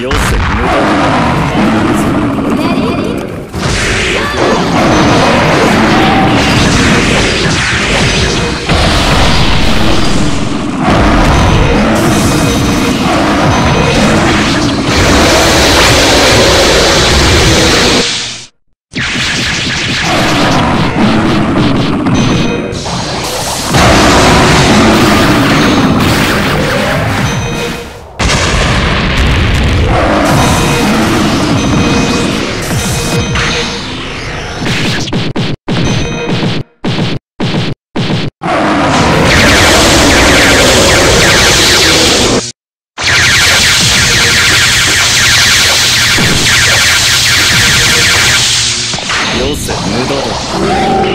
よせ。無駄よせ無駄だ。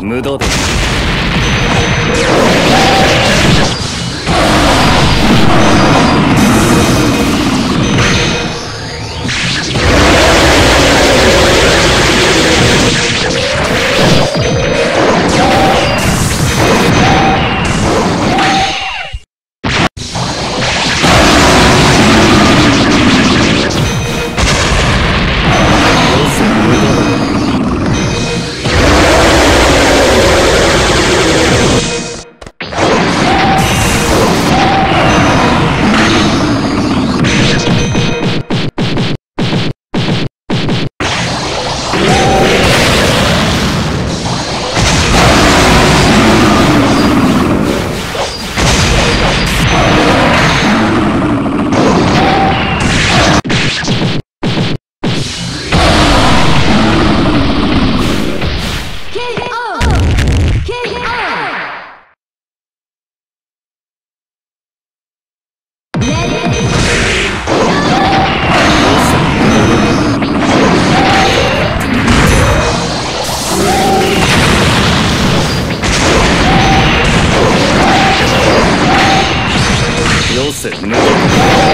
無駄ですせ無駄だ